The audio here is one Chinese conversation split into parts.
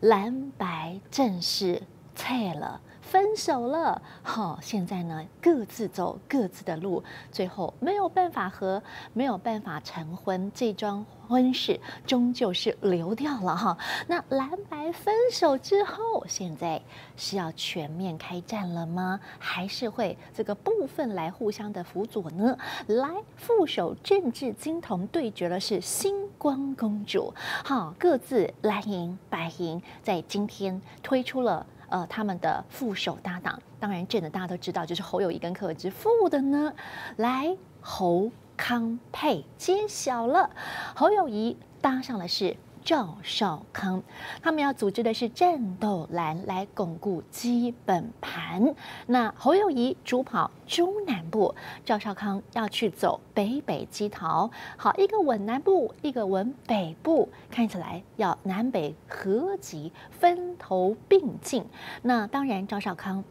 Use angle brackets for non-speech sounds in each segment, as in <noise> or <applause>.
蓝白正式拆了。分手了，好，现在呢各自走各自的路，最后没有办法和，没有办法成婚，这桩婚事终究是流掉了哈。那蓝白分手之后，现在是要全面开战了吗？还是会这个部分来互相的辅佐呢？来副手政治金童对决的是星光公主，好，各自蓝银白银在今天推出了。呃，他们的副手搭档，当然正的大家都知道，就是侯友谊跟柯志富。的呢，来侯康沛揭晓了，侯友谊搭上了是。赵少康，他们要组织的是战斗蓝来巩固基本盘。那侯友谊主跑中南部，赵少康要去走北北基桃。好，一个稳南部，一个稳北部，看起来要南北合集，分头并进。那当然，赵少康。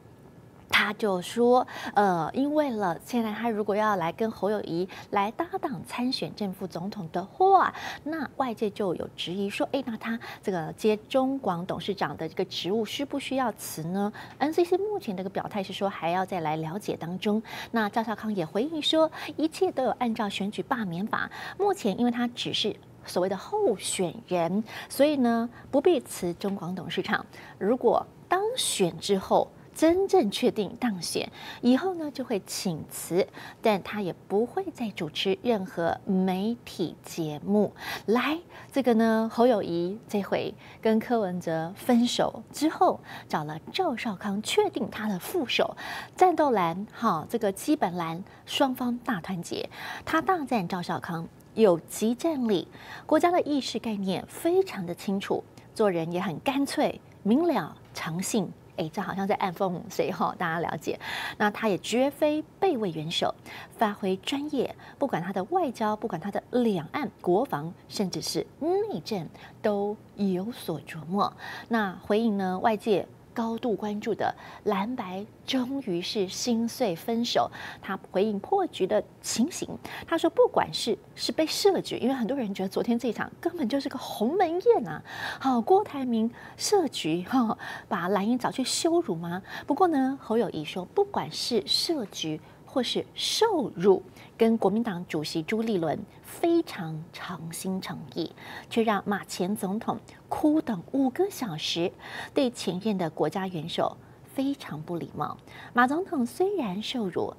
他就说，呃，因为了，现在他如果要来跟侯友谊来搭档参选正副总统的话，那外界就有质疑说，哎，那他这个接中广董事长的这个职务需不需要辞呢？NCC 目前这个表态是说还要再来了解当中。那赵少康也回应说，一切都有按照选举罢免法，目前因为他只是所谓的候选人，所以呢不必辞中广董事长。如果当选之后，真正确定当选以后呢，就会请辞，但他也不会再主持任何媒体节目。来，这个呢，侯友谊这回跟柯文哲分手之后，找了赵少康，确定他的副手。战斗蓝，哈，这个基本蓝双方大团结，他大战赵少康有集战力，国家的意识概念非常的清楚，做人也很干脆明了，诚信。哎，这好像在暗讽谁哈？大家了解，那他也绝非备位元首，发挥专业，不管他的外交，不管他的两岸国防，甚至是内政，都有所琢磨。那回应呢？外界。高度关注的蓝白终于是心碎分手。他回应破局的情形，他说：“不管是是被设局，因为很多人觉得昨天这场根本就是个鸿门宴啊。好，郭台铭设局哈，把蓝营找去羞辱吗？不过呢，侯友谊说，不管是设局。”或是受辱，跟国民党主席朱立伦非常诚心诚意，却让马前总统哭等五个小时，对前任的国家元首非常不礼貌。马总统虽然受辱，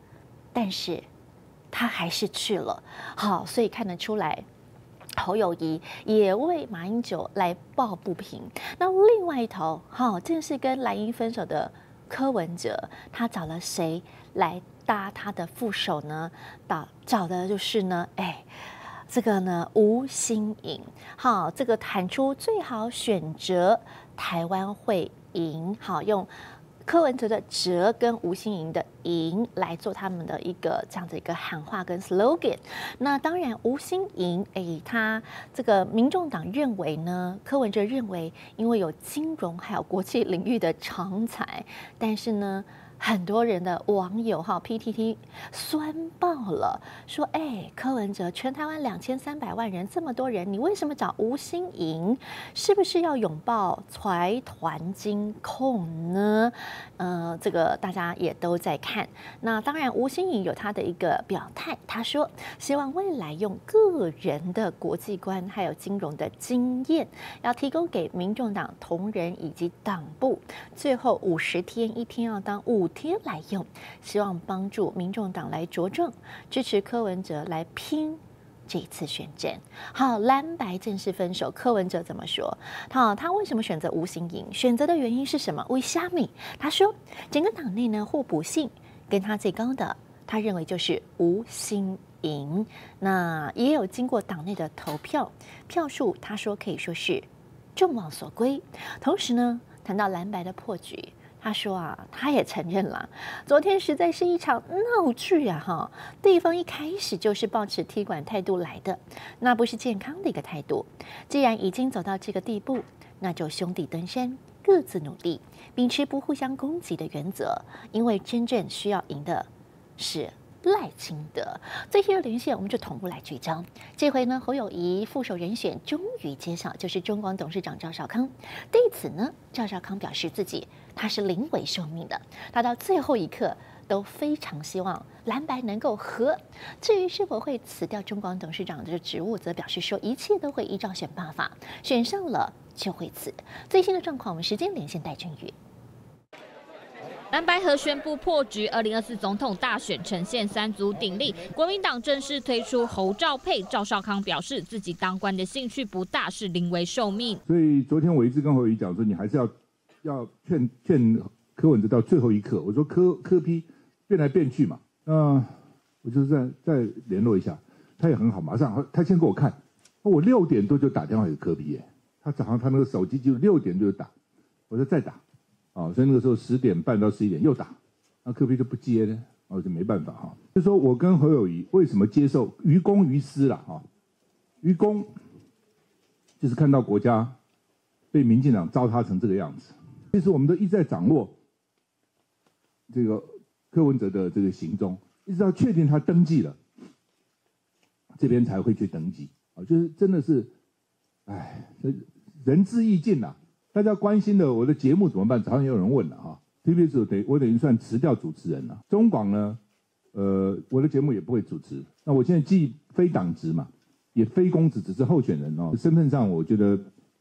但是他还是去了。好，所以看得出来，侯友谊也为马英九来抱不平。那另外一头，好，正是跟蓝英分手的柯文哲，他找了谁来？搭他的副手呢，找找的就是呢，哎，这个呢吴新颖，好，这个谈出最好选择台湾会赢，好用柯文哲的哲跟吴新颖的赢来做他们的一个这样的一个喊话跟 slogan。那当然吴新颖，哎，他这个民众党认为呢，柯文哲认为因为有金融还有国际领域的长才，但是呢。很多人的网友哈 PTT 酸爆了，说：“哎，柯文哲全台湾两千三百万人，这么多人，你为什么找吴新颖？是不是要拥抱财团金控呢？”呃，这个大家也都在看。那当然，吴新颖有他的一个表态，他说：“希望未来用个人的国际观还有金融的经验，要提供给民众党同仁以及党部。最后五十天，一天要当五。”天来用，希望帮助民众党来着重支持柯文哲来拼这一次选战。好，蓝白正式分手，柯文哲怎么说？好，他为什么选择吴新颖？选择的原因是什么？为虾米？他说，整个党内呢互补性跟他最高的，他认为就是吴新颖。那也有经过党内的投票票数，他说可以说是众望所归。同时呢，谈到蓝白的破局。他说啊，他也承认了，昨天实在是一场闹剧啊！哈，对方一开始就是抱持踢馆态度来的，那不是健康的一个态度。既然已经走到这个地步，那就兄弟登山，各自努力，秉持不互相攻击的原则。因为真正需要赢的是赖清德。最新的连线我们就同步来聚焦。这回呢，侯友谊副手人选终于揭晓，就是中广董事长赵少康。对此呢，赵少康表示自己他是临危受命的，他到最后一刻。都非常希望蓝白能够和。至于是否会辞掉中广董事长的职务，则表示说一切都会依照选罢法，选上了就会辞。最新的状况，我们时间连线戴俊宇。蓝白河宣布破局，二零二四总统大选呈现三足鼎立。国民党正式推出侯兆佩，赵少康表示自己当官的兴趣不大，是临危受命。所以昨天我一直跟侯友谊讲说，你还是要要劝劝柯文哲到最后一刻。我说柯柯批。变来变去嘛，那我就是再再联络一下，他也很好，马上他先给我看，我六点多就打电话给科比耶，他早上他那个手机就六点就打，我说再打，啊，所以那个时候十点半到十一点又打，那科比就不接呢，我就没办法哈，就说我跟何友谊为什么接受于公于私了哈，于公就是看到国家被民进党糟蹋成这个样子，其实我们都一再掌握这个。柯文哲的这个行踪，一直到确定他登记了，这边才会去登记啊，就是真的是，哎，仁至义尽呐。大家关心的我的节目怎么办？早上也有人问了哈，TVB 等我等于算辞掉主持人了。中广呢，呃，我的节目也不会主持。那我现在既非党职嘛，也非公职，只是候选人哦，身份上我觉得。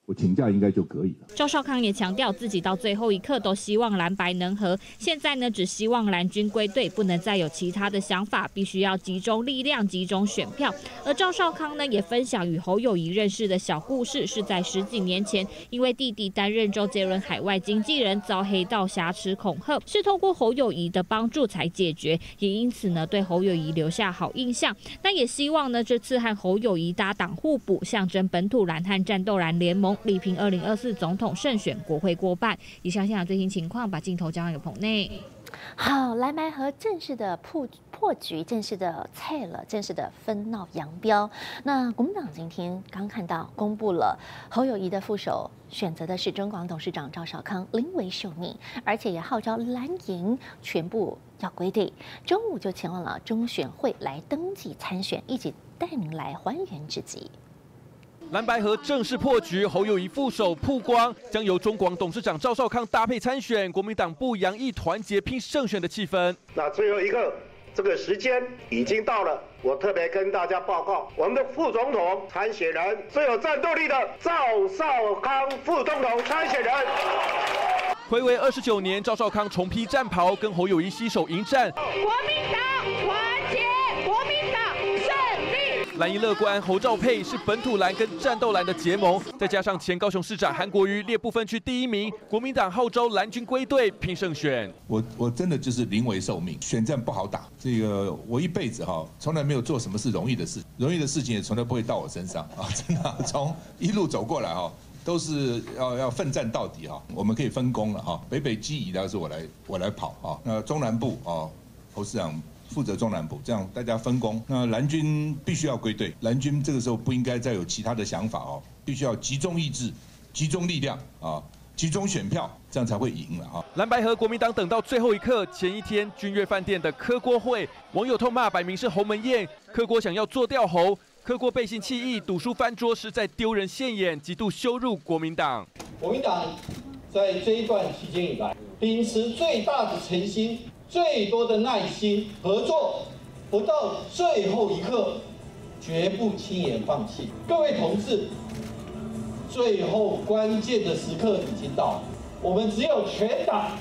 我请假应该就可以了。赵少康也强调，自己到最后一刻都希望蓝白能和，现在呢只希望蓝军归队，不能再有其他的想法，必须要集中力量、集中选票。而赵少康呢也分享与侯友谊认识的小故事，是在十几年前，因为弟弟担任周杰伦海外经纪人，遭黑道挟持恐吓，是透过侯友谊的帮助才解决，也因此呢对侯友谊留下好印象。那也希望呢这次和侯友谊搭档互补，象征本土蓝和战斗蓝联盟。力拼二零二四总统胜选，国会过半。以上现场最新情况，把镜头交给棚内。好，蓝白河正式的破破局，正式的拆了，正式的分道扬镳。那国民党今天刚看到公布了侯友谊的副手，选择的是中广董事长赵少康，临危受命，而且也号召蓝营全部要归队。中午就前往了中选会来登记参选，一起带您来还原之极。蓝白河正式破局，侯友谊副手曝光，将由中广董事长赵少康搭配参选，国民党不洋溢团结拼胜选的气氛。那最后一个，这个时间已经到了，我特别跟大家报告，我们的副总统参选人最有战斗力的赵少康副总统参选人。回违二十九年，赵少康重披战袍，跟侯友谊携手迎战。国民党团结，国民党。蓝营乐观，侯兆佩是本土蓝跟战斗蓝的结盟，再加上前高雄市长韩国瑜列部分区第一名，国民党号召蓝军归队拼胜选。我我真的就是临危受命，选战不好打。这个我一辈子哈，从来没有做什么是容易的事，容易的事情也从来不会到我身上 <laughs> 啊！真的，从一路走过来哈，都是要要奋战到底哈。我们可以分工了哈，北北基宜的是我来我来跑啊，那中南部啊，侯市长。负责中南部，这样大家分工。那蓝军必须要归队，蓝军这个时候不应该再有其他的想法哦，必须要集中意志、集中力量啊，集中选票，这样才会赢了哈。蓝白和国民党等到最后一刻，前一天君悦饭店的科锅会，网友痛骂摆明是鸿门宴，科锅想要做掉侯，科锅背信弃义，赌输翻桌，是在丢人现眼，极度羞辱国民党。国民党在这一段期间以来，秉持最大的诚心。最多的耐心合作，不到最后一刻，绝不轻言放弃。各位同志，最后关键的时刻已经到，我们只有全党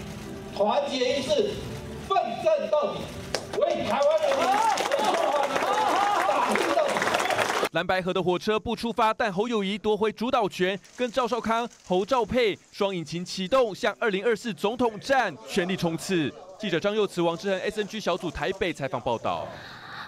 团结一致，奋战到底，为台湾人民。蓝白河的火车不出发，但侯友谊夺回主导权，跟赵少康、侯兆佩双引擎启动，向二零二四总统战全力冲刺。记者张佑慈、王志恒，SNG 小组台北采访报道。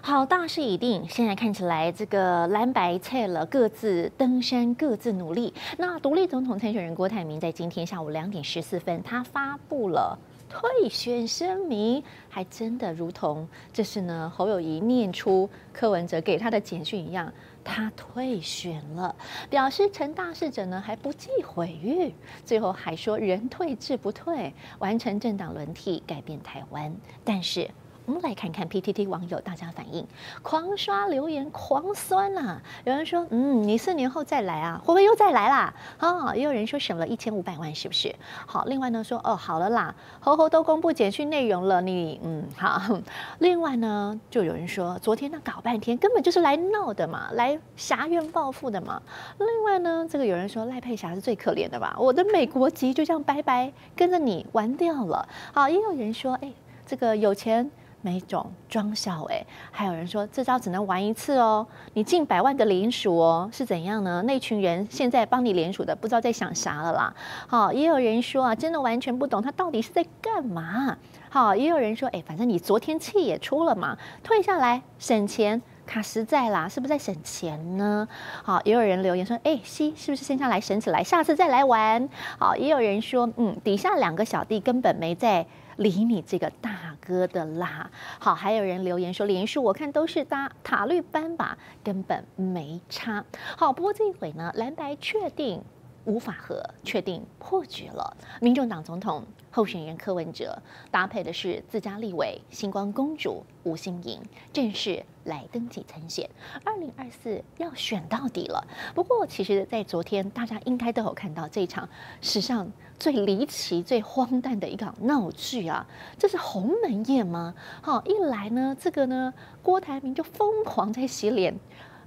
好，大势已定。现在看起来，这个蓝白菜了，各自登山，各自努力。那独立总统参选人郭台铭在今天下午两点十四分，他发布了退选声明，还真的如同这是呢侯友谊念出柯文哲给他的简讯一样。他退选了，表示成大事者呢还不计毁誉，最后还说人退志不退，完成政党轮替，改变台湾。但是我们来看看 PTT 网友大家反应，狂刷留言，狂酸啊！有人说，嗯，你四年后再来啊，会不会又再来啦？啊，也有人说省了一千五百万，是不是？好，另外呢说，哦，好了啦，猴猴都公布简讯内容了，你嗯好。另外呢，就有人说，昨天那搞半天根本就是来闹的嘛，来挟怨报复的嘛。另外呢，这个有人说赖佩霞是最可怜的吧？我的美国籍就这样拜拜，跟着你玩掉了。好，也有人说，哎，这个有钱。每种装效哎，还有人说这招只能玩一次哦，你近百万的连署哦，是怎样呢？那群人现在帮你连署的，不知道在想啥了啦。好，也有人说啊，真的完全不懂他到底是在干嘛。好，也有人说，哎，反正你昨天气也出了嘛，退下来省钱，卡实在啦，是不是在省钱呢？好，也有人留言说，哎，西是不是先下来省起来，下次再来玩？好，也有人说，嗯，底下两个小弟根本没在。理你这个大哥的啦！好，还有人留言说连续我看都是搭塔绿班吧，根本没差。好，不过这一回呢，蓝白确定无法和，确定破局了。民众党总统候选人柯文哲搭配的是自家立委星光公主吴欣颖，正式来登记参选。二零二四要选到底了。不过，其实，在昨天大家应该都有看到这场史上。最离奇、最荒诞的一个闹剧啊！这是鸿门宴吗？好，一来呢，这个呢，郭台铭就疯狂在洗脸，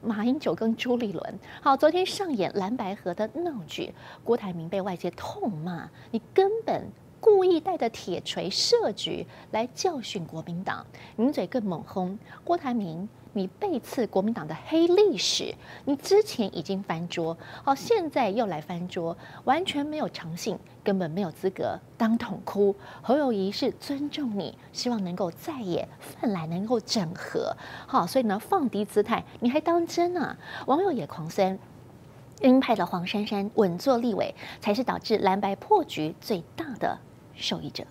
马英九跟朱立伦，好，昨天上演蓝白河的闹剧，郭台铭被外界痛骂，你根本故意带着铁锤设局来教训国民党，名嘴更猛轰郭台铭。你背刺国民党的黑历史，你之前已经翻桌，好，现在又来翻桌，完全没有诚信，根本没有资格当统哭。侯友谊是尊重你，希望能够再也泛滥能够整合，好，所以呢放低姿态，你还当真啊？网友也狂酸，鹰派的黄珊珊稳坐立委，才是导致蓝白破局最大的受益者。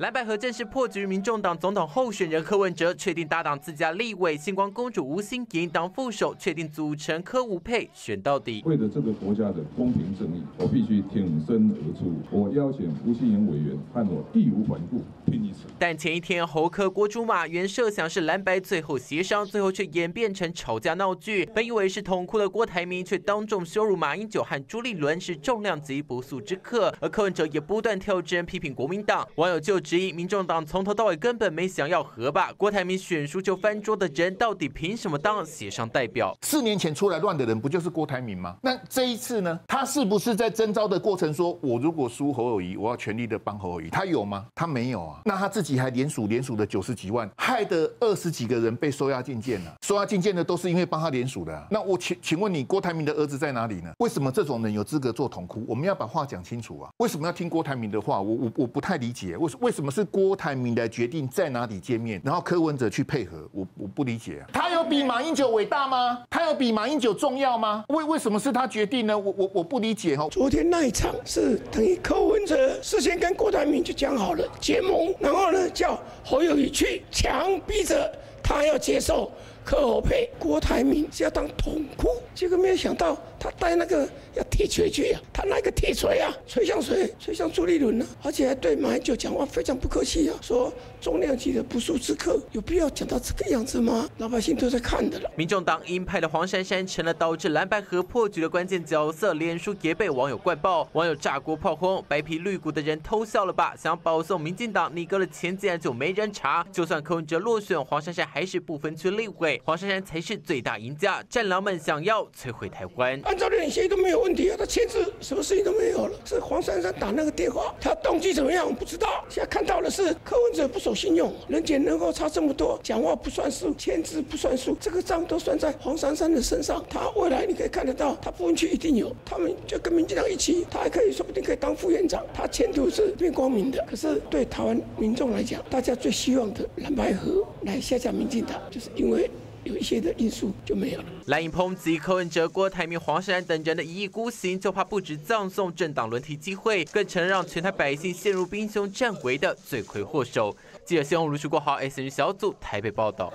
蓝百合正式破局，民众党总统候选人柯文哲确定搭档自家立委星光公主吴欣颖当副手，确定组成柯吴配选到底。为了这个国家的公平正义，我必须挺身而出。我邀请吴欣颖委员和我义无反顾拼一次。但前一天侯科郭朱马原设想是蓝白最后协商，最后却演变成吵架闹剧。本以为是痛哭的郭台铭，却当众羞辱马英九和朱立伦是重量级不速之客。而柯文哲也不断跳针批评国民党，网友就。质疑民众党从头到尾根本没想要和吧？郭台铭选书就翻桌的人，到底凭什么当协商代表？四年前出来乱的人，不就是郭台铭吗？那这一次呢？他是不是在征召的过程说，我如果输侯友谊，我要全力的帮侯友谊？他有吗？他没有啊。那他自己还连署连署的九十几万，害得二十几个人被收押进监了。收押进监的都是因为帮他连署的。那我请请问你，郭台铭的儿子在哪里呢？为什么这种人有资格做统哭？我们要把话讲清楚啊！为什么要听郭台铭的话？我我我不太理解，为什为什什么是郭台铭的决定在哪里见面，然后柯文哲去配合？我我不理解啊！他有比马英九伟大吗？他有比马英九重要吗？为为什么是他决定呢？我我我不理解哈！昨天那一场是等于柯文哲事先跟郭台铭就讲好了结盟，然后呢叫侯友宜去强逼着他要接受柯侯配，郭台铭是要当统哭，结果没有想到他带那个。要铁锤去啊！他拿个铁锤啊，锤向谁？锤向朱立伦呢？而且还对马英九讲话非常不客气啊，说重量级的不速之客，有必要讲到这个样子吗？老百姓都在看的了。民众党鹰派的黄珊珊成了导致蓝白河破局的关键角色，脸书也被网友灌爆，网友炸锅炮轰，白皮绿骨的人偷笑了吧？想保送民进党，你哥的钱竟然就没人查？就算柯文哲落选，黄珊珊还是不分区立委，黄珊珊才是最大赢家。战狼们想要摧毁台湾，按照联协都没有。问题啊，他签字什么事情都没有了。是黄珊珊打那个电话，他动机怎么样不知道。现在看到的是柯文哲不守信用，人前能够差这么多，讲话不算数，签字不算数，这个账都算在黄珊珊的身上。他未来你可以看得到，他不分区一定有，他们就跟民进党一起，他还可以说不定可以当副院长，他前途是变光明的。可是对台湾民众来讲，大家最希望的蓝白河来下架民进党，就是因为。有一些的因素就没有了。蓝营抨击柯文哲、郭台铭、黄珊珊等人的一意孤行，就怕不止葬送政党轮替机会，更成让全台百姓陷入兵凶战危的罪魁祸首。记者谢宏如、徐国豪 S N 小组台北报道。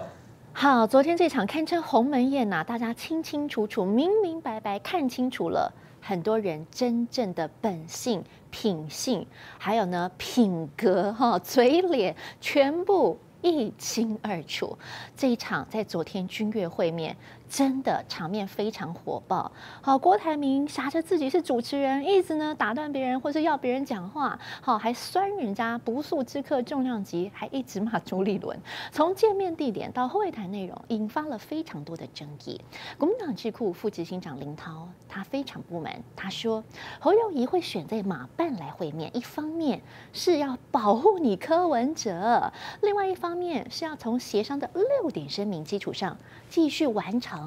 好，昨天这场堪称鸿门宴呐，大家清清楚楚、明明白白看清楚了，很多人真正的本性、品性，还有呢品格、哈嘴脸，全部。一清二楚。这一场在昨天军乐会面。真的场面非常火爆，好，郭台铭挟着自己是主持人，一直呢打断别人或是要别人讲话，好，还酸人家不速之客重量级，还一直骂朱立伦。从见面地点到会谈内容，引发了非常多的争议。国民党智库副执行长林涛他非常不满，他说侯友谊会选在马办来会面，一方面是要保护你柯文哲，另外一方面是要从协商的六点声明基础上继续完成。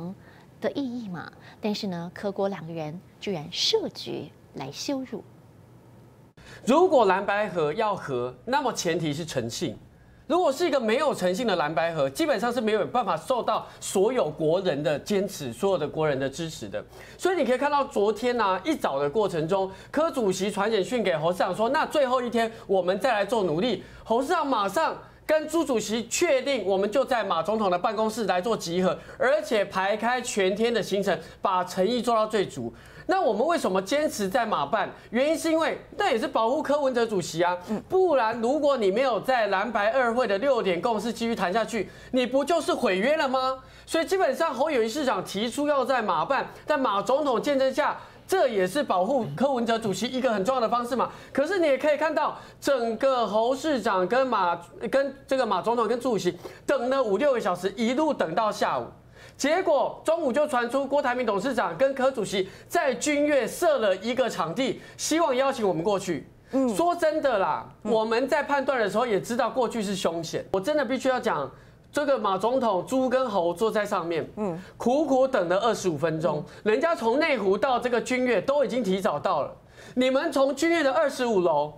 的意义嘛？但是呢，柯国两个人居然设局来羞辱。如果蓝白河要和，那么前提是诚信。如果是一个没有诚信的蓝白河，基本上是没有办法受到所有国人的坚持，所有的国人的支持的。所以你可以看到，昨天呢一早的过程中，柯主席传简讯给侯市长说：“那最后一天我们再来做努力。”侯市长马上。跟朱主席确定，我们就在马总统的办公室来做集合，而且排开全天的行程，把诚意做到最足。那我们为什么坚持在马办？原因是因为那也是保护柯文哲主席啊。不然，如果你没有在蓝白二会的六点共识继续谈下去，你不就是毁约了吗？所以基本上侯友谊市长提出要在马办，在马总统见证下。这也是保护柯文哲主席一个很重要的方式嘛。可是你也可以看到，整个侯市长跟马跟这个马总统跟主席等了五六个小时，一路等到下午，结果中午就传出郭台铭董事长跟柯主席在君悦设了一个场地，希望邀请我们过去。嗯，说真的啦，我们在判断的时候也知道过去是凶险，我真的必须要讲。这个马总统猪跟猴坐在上面，嗯，苦苦等了二十五分钟，人家从内湖到这个君悦都已经提早到了。你们从君悦的二十五楼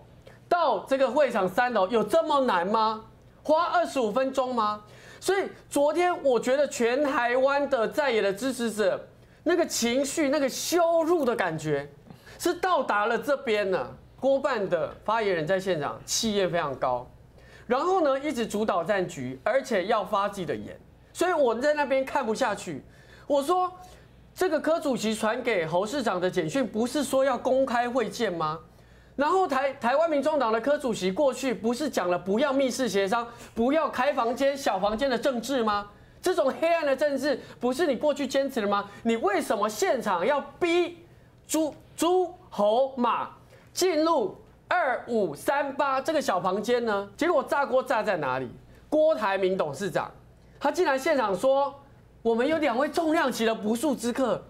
到这个会场三楼有这么难吗？花二十五分钟吗？所以昨天我觉得全台湾的在野的支持者那个情绪、那个羞辱的感觉是到达了这边呢。郭办的发言人在现场，气焰非常高。然后呢，一直主导战局，而且要发自己的言，所以我在那边看不下去。我说，这个柯主席传给侯市长的简讯，不是说要公开会见吗？然后台台湾民众党的柯主席过去不是讲了不要密室协商，不要开房间、小房间的政治吗？这种黑暗的政治不是你过去坚持的吗？你为什么现场要逼朱朱侯马进入？二五三八这个小房间呢？结果炸锅炸在哪里？郭台铭董事长，他竟然现场说：“我们有两位重量级的不速之客。”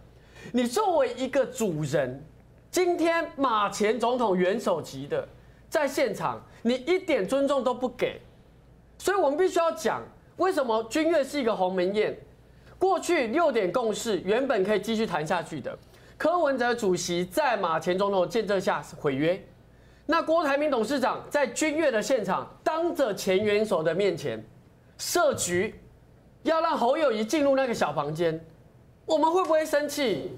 你作为一个主人，今天马前总统元首级的在现场，你一点尊重都不给。所以我们必须要讲，为什么君悦是一个鸿门宴？过去六点共识原本可以继续谈下去的，柯文哲主席在马前总统见证下毁约。那郭台铭董事长在军乐的现场，当着前元首的面前设局，要让侯友谊进入那个小房间，我们会不会生气？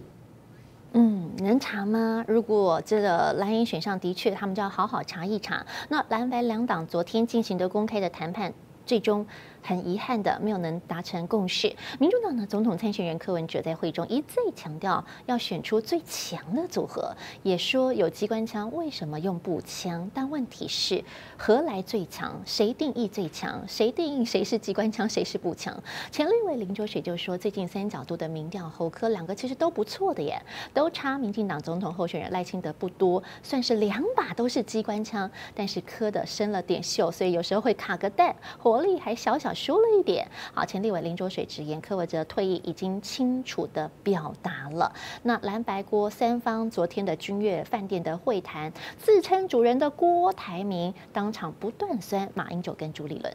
嗯，能查吗？如果这个蓝营选上，的确他们就要好好查一查。那蓝白两党昨天进行的公开的谈判，最终。很遗憾的，没有能达成共识。民主党的总统参选人柯文哲在会中一再强调要选出最强的组合，也说有机关枪为什么用步枪？但问题是何来最强？谁定义最强？谁定义谁是机关枪，谁是步枪？前立委林卓水就说，最近三角度的民调，侯科两个其实都不错的耶，都差民进党总统候选人赖清德不多，算是两把都是机关枪。但是柯的生了点锈，所以有时候会卡个蛋，火力还小小。输了一点，好，前立委林卓水直言，柯文哲退役已经清楚的表达了。那蓝白郭三方昨天的君悦饭店的会谈，自称主人的郭台铭当场不断酸马英九跟朱立伦。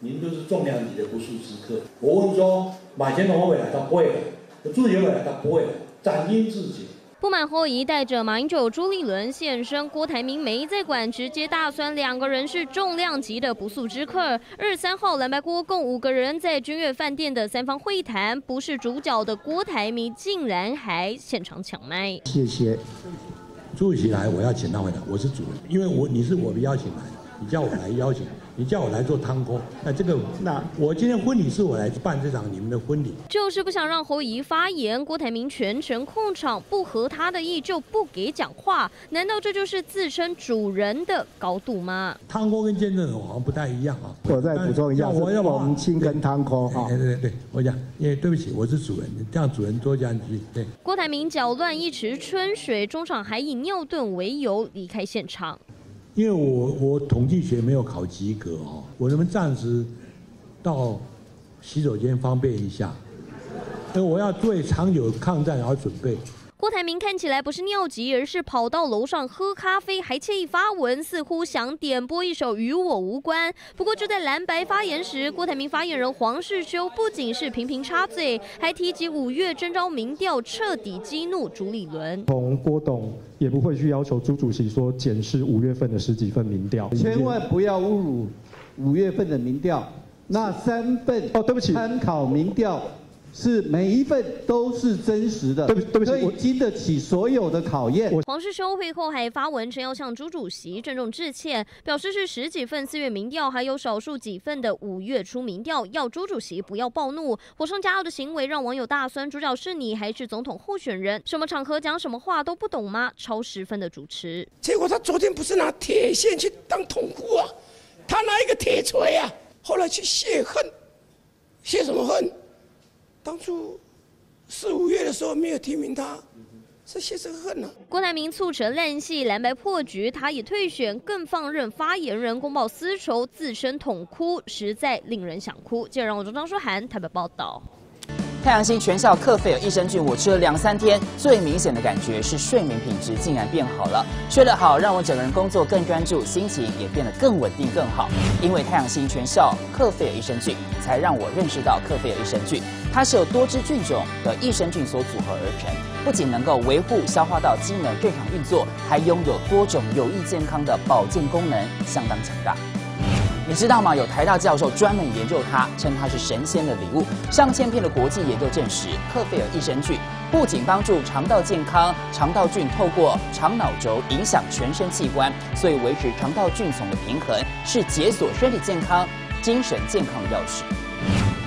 您都是重量级的不速之客。我问说，马前总会来，他不会来；朱立伦来，他不会来，斩钉自己。不满后，一带着马英九、朱立伦现身，郭台铭没在管，直接大酸两个人是重量级的不速之客。二十三号蓝白郭共五个人在君悦饭店的三方会谈，不是主角的郭台铭竟然还现场抢麦。谢谢，朱主席来，我要请他回来。我是主人，因为我你是我的邀请来的，你叫我来邀请，你叫我来做汤锅，那这个那我今天婚礼是我来办这场你们的婚礼，就是不想让侯怡发言。郭台铭全程控场，不合他的意就不给讲话。难道这就是自称主人的高度吗？汤锅跟见证人好像不太一样啊。我再补充一下，我要我们清跟汤锅哈。对对对，我讲，因为对不起，我是主人，这样主人多讲几句。对。郭台铭搅乱一池春水，中场还以尿遁为由离开现场。因为我我统计学没有考及格哦，我能不能暂时到洗手间方便一下？因为我要为长久抗战而准备。郭台铭看起来不是尿急，而是跑到楼上喝咖啡，还惬意发文，似乎想点播一首《与我无关》。不过就在蓝白发言时，郭台铭发言人黄世修不仅是频频插嘴，还提及五月征召民调，彻底激怒朱立伦。从郭董也不会去要求朱主席说检视五月份的十几份民调，千万不要侮辱五月份的民调。那三份哦，对不起，参考民调。是每一份都是真实的，对不对不起，可以经得起所有的考验。黄世修会后还发文称要向朱主席郑重致歉，表示是十几份四月民调，还有少数几份的五月初民调，要朱主席不要暴怒。火上加油的行为让网友大酸，主角是你还是总统候选人？什么场合讲什么话都不懂吗？超十分的主持。结果他昨天不是拿铁线去当捅哭啊，他拿一个铁锤啊，后来去泄恨，泄什么恨？当初四五月的时候没有提名他，这些是恨啊。郭台铭促成烂戏，蓝白破局，他已退选，更放任发言人公报私仇，自身痛哭，实在令人想哭。接着让我中张书涵台北报道。太阳星全校克菲尔益生菌，我吃了两三天，最明显的感觉是睡眠品质竟然变好了。睡得好，让我整个人工作更专注，心情也变得更稳定更好。因为太阳星全校克菲尔益生菌，才让我认识到克菲尔益生菌，它是由多支菌种的益生菌所组合而成，不仅能够维护消化道机能正常运作，还拥有多种有益健康的保健功能，相当强大。你知道吗？有台大教授专门研究它，称它是神仙的礼物。上千篇的国际研究证实，克菲尔益生菌不仅帮助肠道健康，肠道菌透过肠脑轴影响全身器官，所以维持肠道菌丛的平衡是解锁身体健康、精神健康的钥匙。